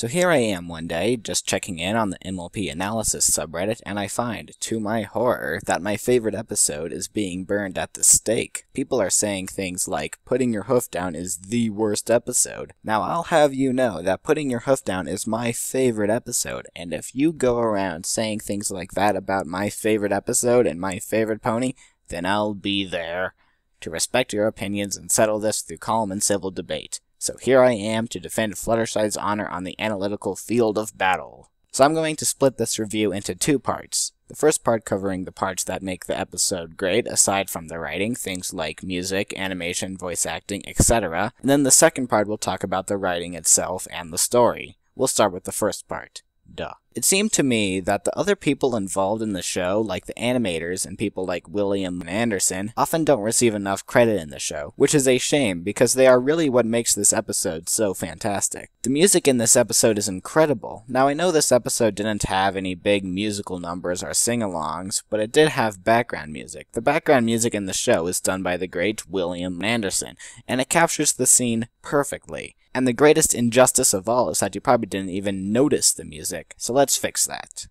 So here I am one day, just checking in on the MLP analysis subreddit, and I find, to my horror, that my favorite episode is being burned at the stake. People are saying things like, putting your hoof down is the worst episode. Now I'll have you know that putting your hoof down is my favorite episode, and if you go around saying things like that about my favorite episode and my favorite pony, then I'll be there to respect your opinions and settle this through calm and civil debate. So here I am to defend Fluttershy's honor on the analytical field of battle. So I'm going to split this review into two parts. The first part covering the parts that make the episode great, aside from the writing, things like music, animation, voice acting, etc. And then the second part will talk about the writing itself and the story. We'll start with the first part. Duh. It seemed to me that the other people involved in the show, like the animators and people like William Anderson, often don't receive enough credit in the show, which is a shame because they are really what makes this episode so fantastic. The music in this episode is incredible. Now I know this episode didn't have any big musical numbers or sing-alongs, but it did have background music. The background music in the show is done by the great William Anderson, and it captures the scene perfectly. And the greatest injustice of all is that you probably didn't even notice the music, so let's fix that.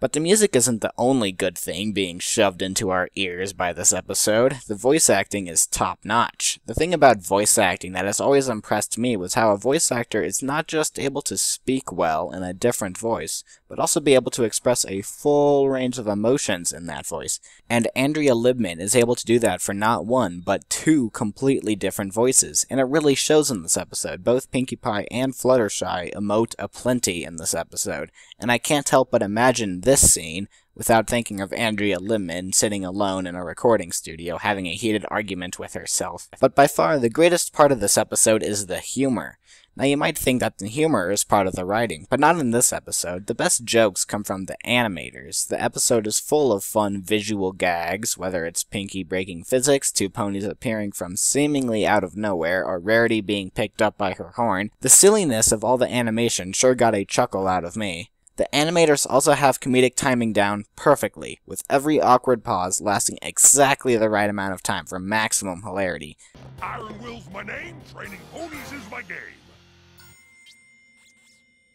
But the music isn't the only good thing being shoved into our ears by this episode. The voice acting is top notch. The thing about voice acting that has always impressed me was how a voice actor is not just able to speak well in a different voice, but also be able to express a full range of emotions in that voice. And Andrea Libman is able to do that for not one, but two completely different voices, and it really shows in this episode. Both Pinkie Pie and Fluttershy emote aplenty in this episode, and I can't help but imagine this this scene without thinking of Andrea Libman sitting alone in a recording studio having a heated argument with herself. But by far, the greatest part of this episode is the humor. Now you might think that the humor is part of the writing, but not in this episode. The best jokes come from the animators. The episode is full of fun visual gags, whether it's Pinkie breaking physics, two ponies appearing from seemingly out of nowhere, or Rarity being picked up by her horn. The silliness of all the animation sure got a chuckle out of me. The animators also have comedic timing down perfectly, with every awkward pause lasting exactly the right amount of time for maximum hilarity. Iron Will's my name, training ponies is my game.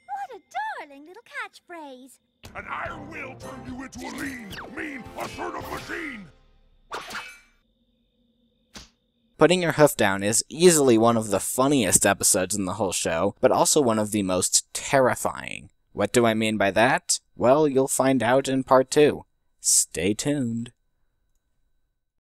What a darling little catchphrase. An Iron Will turn you into a lean, mean, assertive machine. Putting Your Hoof Down is easily one of the funniest episodes in the whole show, but also one of the most terrifying. What do I mean by that? Well, you'll find out in part two. Stay tuned.